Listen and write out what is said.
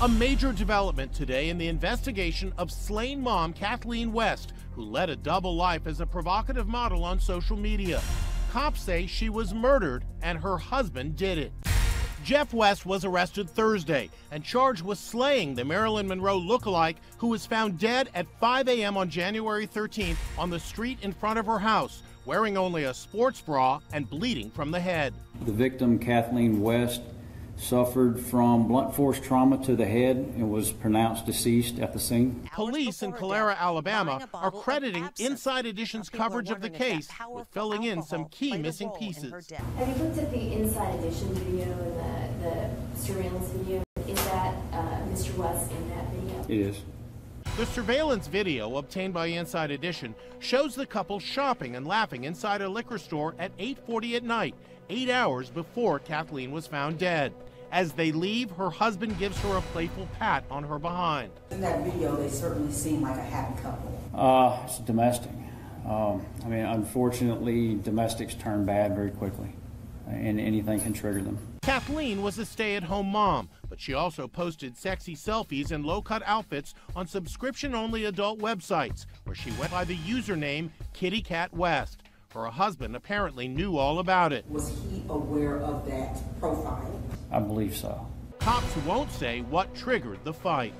A major development today in the investigation of slain mom Kathleen West, who led a double life as a provocative model on social media. Cops say she was murdered and her husband did it. Jeff West was arrested Thursday and charged with slaying the Marilyn Monroe lookalike who was found dead at 5 a.m. on January 13th on the street in front of her house, wearing only a sports bra and bleeding from the head. The victim, Kathleen West, suffered from blunt force trauma to the head and was pronounced deceased at the scene. Police in Calera, Alabama are crediting Inside Edition's coverage of the case with filling in some key missing pieces. Have you looked at the Inside Edition video and the, the surveillance video? Is that uh, Mr. West in that video? It is. The surveillance video obtained by Inside Edition shows the couple shopping and laughing inside a liquor store at 8:40 at night, 8 hours before Kathleen was found dead. As they leave, her husband gives her a playful pat on her behind. In that video, they certainly seem like a happy couple. Uh, it's domestic. Um, I mean, unfortunately, domestics turn bad very quickly, and anything can trigger them. Kathleen was a stay at home mom, but she also posted sexy selfies and low cut outfits on subscription only adult websites, where she went by the username Kitty Cat West. Her husband apparently knew all about it. Was he aware of that profile? I believe so. Cops won't say what triggered the fight.